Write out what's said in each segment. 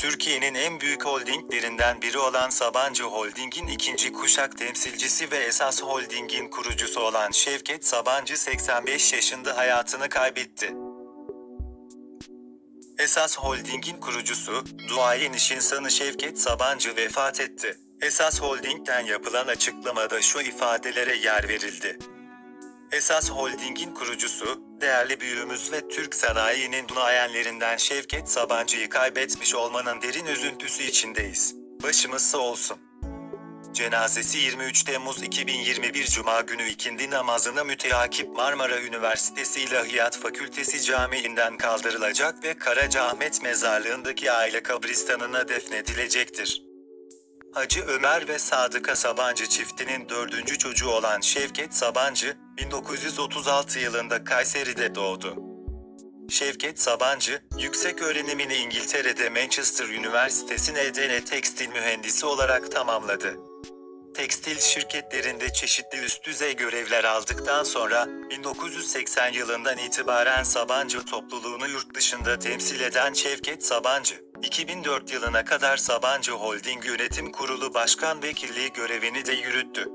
Türkiye'nin en büyük holdinglerinden biri olan Sabancı Holding'in ikinci kuşak temsilcisi ve esas holdingin kurucusu olan Şevket Sabancı 85 yaşında hayatını kaybetti. Esas Holding'in kurucusu, duayen iş insanı Şevket Sabancı vefat etti. Esas Holding'den yapılan açıklamada şu ifadelere yer verildi. Esas Holding'in kurucusu, değerli büyüğümüz ve Türk sanayinin duayenlerinden Şevket Sabancı'yı kaybetmiş olmanın derin üzüntüsü içindeyiz. Başımız sağ olsun. Cenazesi 23 Temmuz 2021 Cuma günü ikindi namazına müteakip Marmara Üniversitesi İlahiyat Fakültesi Camii'nden kaldırılacak ve Karacaahmet Mezarlığı'ndaki aile kabristanına defnedilecektir. Hacı Ömer ve Sadıka Sabancı çiftinin dördüncü çocuğu olan Şevket Sabancı, 1936 yılında Kayseri'de doğdu. Şevket Sabancı, yüksek öğrenimini İngiltere'de Manchester Üniversitesi'nde tekstil mühendisi olarak tamamladı. Tekstil şirketlerinde çeşitli üst düzey görevler aldıktan sonra 1980 yılından itibaren Sabancı topluluğunu yurt dışında temsil eden Şevket Sabancı, 2004 yılına kadar Sabancı Holding Yönetim Kurulu Başkan Vekilliği görevini de yürüttü.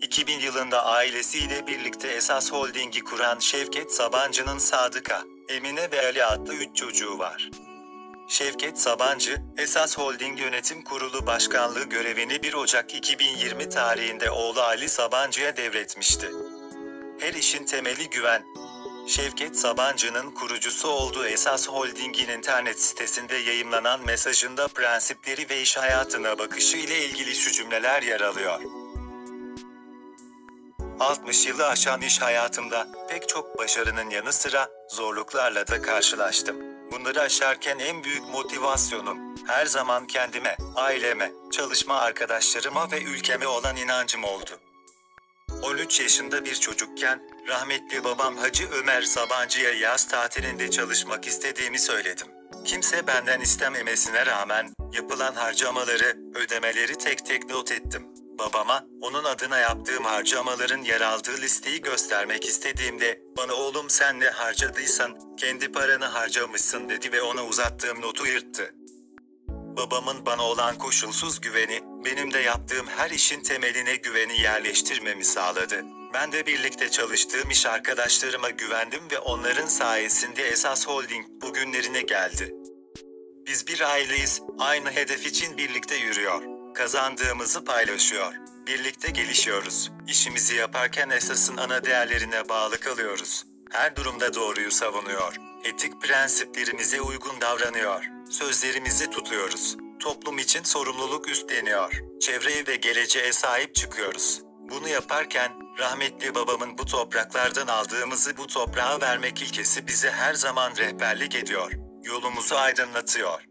2000 yılında ailesiyle birlikte Esas Holding'i kuran Şevket Sabancı'nın Sadıka, Emine ve Ali adlı 3 çocuğu var. Şevket Sabancı, Esas Holding Yönetim Kurulu Başkanlığı görevini 1 Ocak 2020 tarihinde oğlu Ali Sabancı'ya devretmişti. Her işin temeli güven. Şevket Sabancı'nın kurucusu olduğu Esas Holding'in internet sitesinde yayımlanan mesajında prensipleri ve iş hayatına bakışı ile ilgili şu cümleler yer alıyor. 60 yılı aşan iş hayatımda pek çok başarının yanı sıra zorluklarla da karşılaştım. Bunları aşarken en büyük motivasyonum her zaman kendime, aileme, çalışma arkadaşlarıma ve ülkeme olan inancım oldu. 13 yaşında bir çocukken rahmetli babam Hacı Ömer Sabancı'ya yaz tatilinde çalışmak istediğimi söyledim. Kimse benden istememesine rağmen yapılan harcamaları, ödemeleri tek tek not ettim. Babama onun adına yaptığım harcamaların yer aldığı listeyi göstermek istediğimde bana oğlum sen ne harcadıysan kendi paranı harcamışsın dedi ve ona uzattığım notu yırttı. Babamın bana olan koşulsuz güveni, benim de yaptığım her işin temeline güveni yerleştirmemi sağladı. Ben de birlikte çalıştığım iş arkadaşlarıma güvendim ve onların sayesinde Esas Holding bugünlerine geldi. Biz bir aileyiz, aynı hedef için birlikte yürüyor. Kazandığımızı paylaşıyor. Birlikte gelişiyoruz. İşimizi yaparken esasın ana değerlerine bağlı kalıyoruz. Her durumda doğruyu savunuyor. Etik prensiplerimize uygun davranıyor. Sözlerimizi tutuyoruz. Toplum için sorumluluk üstleniyor. Çevreye ve geleceğe sahip çıkıyoruz. Bunu yaparken rahmetli babamın bu topraklardan aldığımızı bu toprağa vermek ilkesi bize her zaman rehberlik ediyor. Yolumuzu aydınlatıyor.